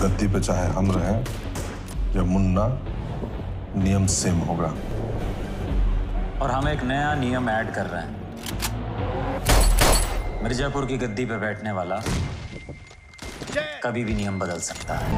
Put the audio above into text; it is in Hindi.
गद्दी पे चाहे हम रहें या मुन्ना नियम सेम होगा। और हम एक नया नियम ऐड कर रहे हैं। मिर्जापुर की गद्दी पे बैठने वाला कभी भी नियम बदल सकता है।